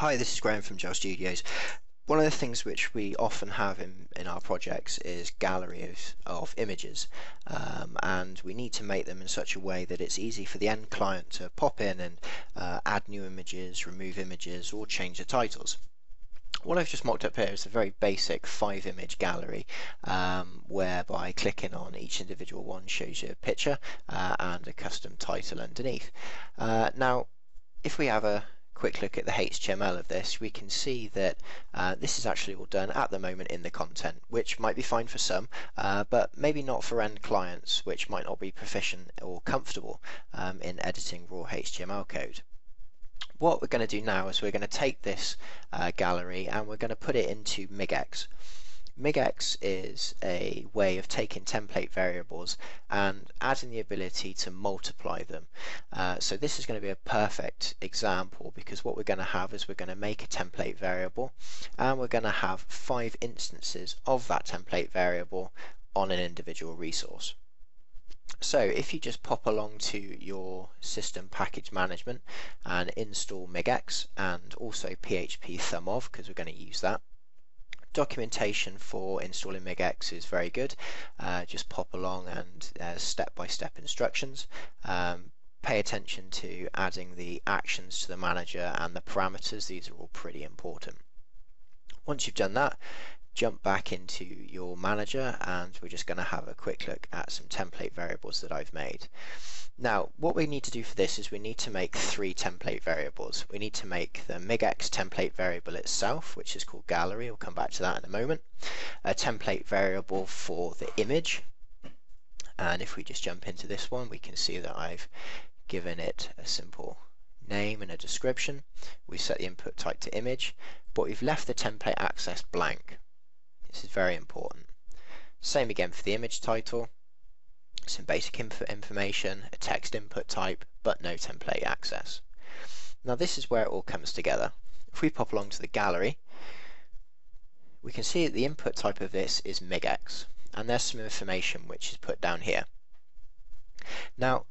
Hi, this is Graham from GEL Studios. One of the things which we often have in, in our projects is galleries of images um, and we need to make them in such a way that it's easy for the end client to pop in and uh, add new images, remove images or change the titles. What I've just mocked up here is a very basic five image gallery um, whereby clicking on each individual one shows you a picture uh, and a custom title underneath. Uh, now if we have a quick look at the HTML of this, we can see that uh, this is actually all done at the moment in the content, which might be fine for some, uh, but maybe not for end clients, which might not be proficient or comfortable um, in editing raw HTML code. What we're going to do now is we're going to take this uh, gallery and we're going to put it into MIGX. MIGX is a way of taking template variables and adding the ability to multiply them. Uh, so this is going to be a perfect example because what we're going to have is we're going to make a template variable and we're going to have five instances of that template variable on an individual resource. So if you just pop along to your system package management and install MIGX and also PHP Thumb because we're going to use that documentation for installing MIGX is very good. Uh, just pop along and uh, step-by-step -step instructions. Um, pay attention to adding the actions to the manager and the parameters. These are all pretty important. Once you've done that, jump back into your manager and we're just going to have a quick look at some template variables that I've made. Now what we need to do for this is we need to make three template variables. We need to make the MIGX template variable itself which is called gallery, we'll come back to that in a moment, a template variable for the image and if we just jump into this one we can see that I've given it a simple name and a description. We set the input type to image but we've left the template access blank. This is very important. Same again for the image title. Some basic input information, a text input type, but no template access. Now this is where it all comes together. If we pop along to the gallery, we can see that the input type of this is MIGX, and there's some information which is put down here. Now,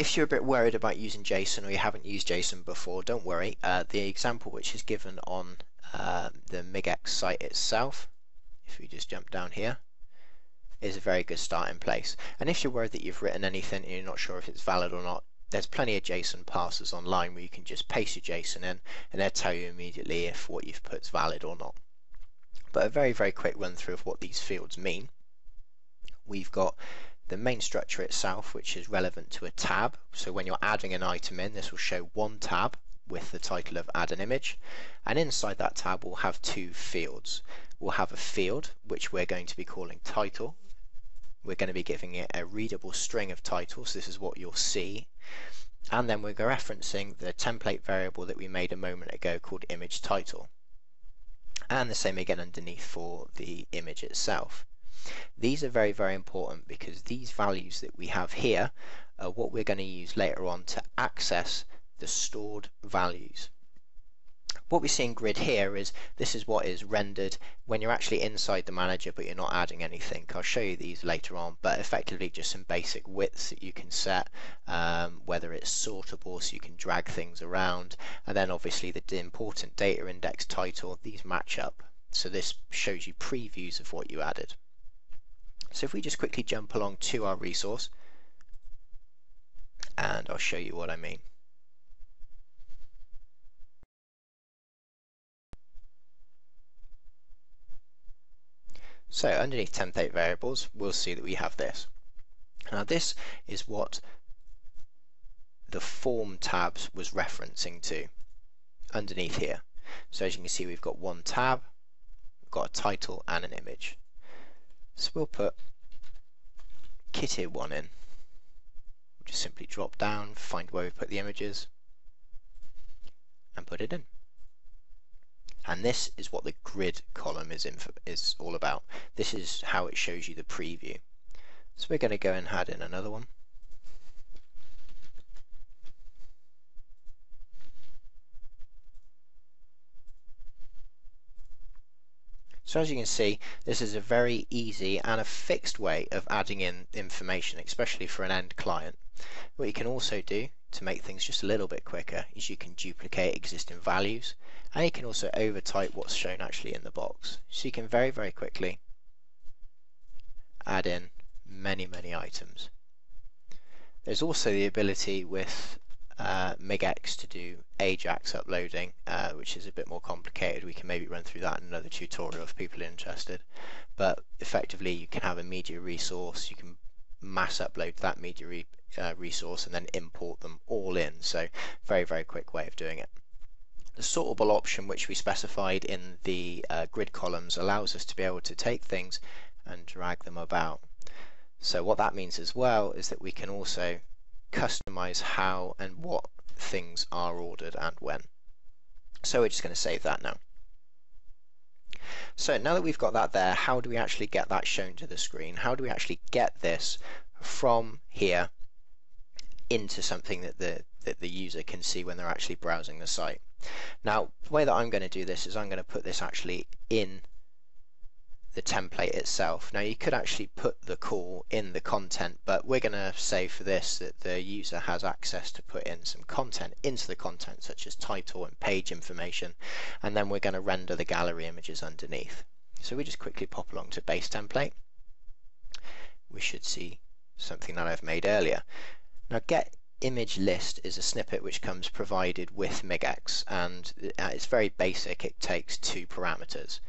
if you're a bit worried about using JSON or you haven't used JSON before, don't worry. Uh, the example which is given on uh, the MIGX site itself if we just jump down here, is a very good starting place. And if you're worried that you've written anything and you're not sure if it's valid or not, there's plenty of JSON parsers online where you can just paste your JSON in and they'll tell you immediately if what you've put is valid or not. But a very, very quick run through of what these fields mean. We've got the main structure itself, which is relevant to a tab. So when you're adding an item in, this will show one tab with the title of add an image and inside that tab we'll have two fields. We'll have a field which we're going to be calling title. We're going to be giving it a readable string of titles. This is what you'll see. And then we're referencing the template variable that we made a moment ago called image title. And the same again underneath for the image itself. These are very, very important because these values that we have here are what we're going to use later on to access the stored values. What we see in grid here is this is what is rendered when you're actually inside the manager but you're not adding anything. I'll show you these later on but effectively just some basic widths that you can set um, whether it's sortable so you can drag things around and then obviously the important data index title these match up so this shows you previews of what you added. So if we just quickly jump along to our resource and I'll show you what I mean. So underneath template variables, we'll see that we have this. Now this is what the form tabs was referencing to underneath here. So as you can see, we've got one tab, we've got a title and an image. So we'll put kitty one in. We'll just simply drop down, find where we put the images, and put it in. And this is what the grid column is, is all about. This is how it shows you the preview. So we're going to go and add in another one. So as you can see, this is a very easy and a fixed way of adding in information, especially for an end client. What you can also do to make things just a little bit quicker is you can duplicate existing values and you can also overtype what's shown actually in the box. So you can very very quickly add in many many items. There's also the ability with uh, MIGX to do AJAX uploading, uh, which is a bit more complicated. We can maybe run through that in another tutorial if people are interested. But effectively, you can have a media resource, you can mass upload that media re uh, resource and then import them all in. So very, very quick way of doing it. The sortable option which we specified in the uh, grid columns allows us to be able to take things and drag them about. So what that means as well is that we can also customize how and what things are ordered and when. So we're just going to save that now. So now that we've got that there, how do we actually get that shown to the screen? How do we actually get this from here into something that the, that the user can see when they're actually browsing the site? Now, the way that I'm going to do this is I'm going to put this actually in the template itself. Now you could actually put the call in the content, but we're going to say for this that the user has access to put in some content into the content, such as title and page information, and then we're going to render the gallery images underneath. So we just quickly pop along to base template. We should see something that I've made earlier. Now get image list is a snippet which comes provided with MIGX and uh, it's very basic. It takes two parameters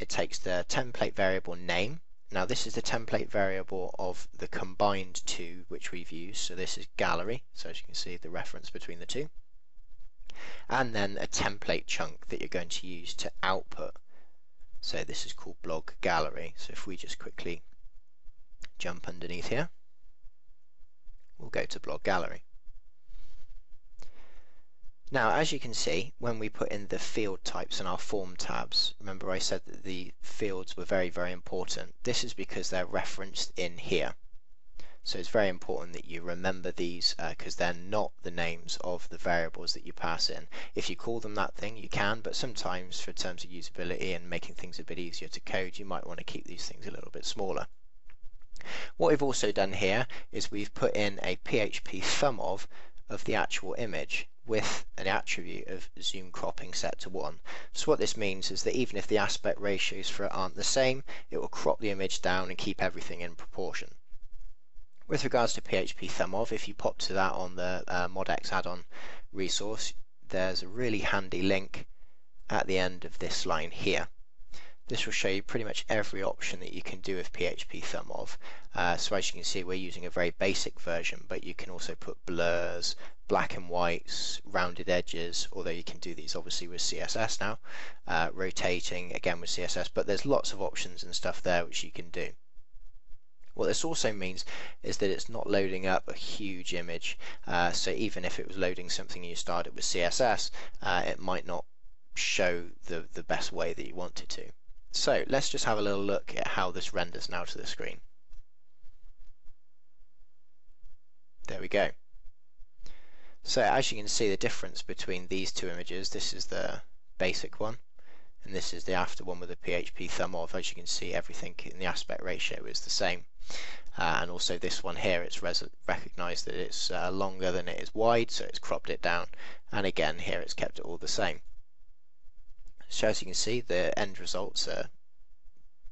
it takes the template variable name. Now this is the template variable of the combined two which we've used. So this is gallery. So as you can see the reference between the two. And then a template chunk that you're going to use to output. So this is called blog gallery. So if we just quickly jump underneath here, we'll go to blog gallery. Now, as you can see, when we put in the field types in our form tabs, remember I said that the fields were very, very important. This is because they're referenced in here. So it's very important that you remember these because uh, they're not the names of the variables that you pass in. If you call them that thing, you can, but sometimes for terms of usability and making things a bit easier to code, you might want to keep these things a little bit smaller. What we've also done here is we've put in a phpThumbOf of the actual image with an attribute of zoom cropping set to 1. So what this means is that even if the aspect ratios for it aren't the same, it will crop the image down and keep everything in proportion. With regards to phpThumbOf, if you pop to that on the uh, MODX add-on resource, there's a really handy link at the end of this line here. This will show you pretty much every option that you can do with phpThumbOf. Uh, so as you can see, we're using a very basic version, but you can also put blurs, black and whites, rounded edges, although you can do these obviously with CSS now, uh, rotating again with CSS, but there's lots of options and stuff there which you can do. What this also means is that it's not loading up a huge image, uh, so even if it was loading something and you started with CSS, uh, it might not show the, the best way that you want it to. So let's just have a little look at how this renders now to the screen. There we go. So as you can see the difference between these two images, this is the basic one and this is the after one with the phpThumbOf. As you can see everything in the aspect ratio is the same. Uh, and also this one here, it's recognized that it's uh, longer than it is wide, so it's cropped it down. And again, here it's kept it all the same. So as you can see, the end results are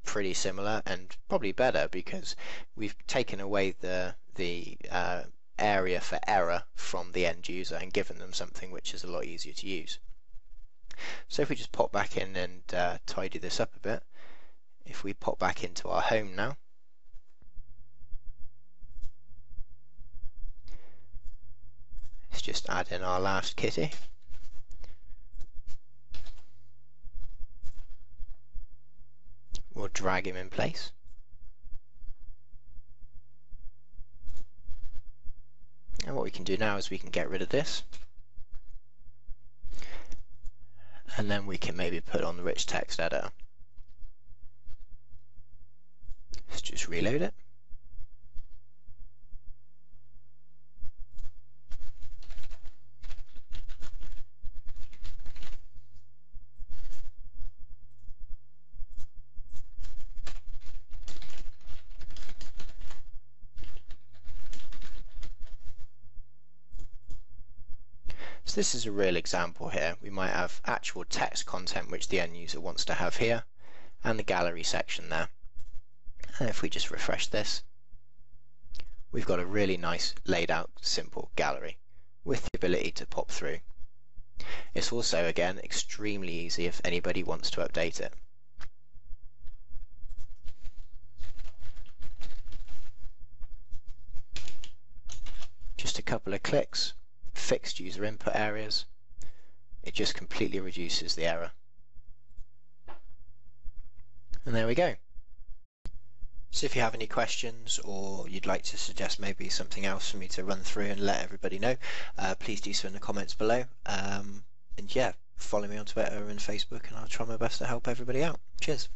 pretty similar and probably better because we've taken away the the uh, area for error from the end user and given them something which is a lot easier to use. So if we just pop back in and uh, tidy this up a bit, if we pop back into our home now, let's just add in our last kitty. We'll drag him in place. And what we can do now is we can get rid of this. And then we can maybe put on the rich text editor. Let's just reload it. This is a real example here. We might have actual text content which the end user wants to have here and the gallery section there. And if we just refresh this, we've got a really nice laid out simple gallery with the ability to pop through. It's also again extremely easy if anybody wants to update it. Just a couple of clicks, fixed user input areas, it just completely reduces the error. And there we go. So if you have any questions or you'd like to suggest maybe something else for me to run through and let everybody know, uh, please do so in the comments below. Um, and yeah, follow me on Twitter and Facebook and I'll try my best to help everybody out. Cheers.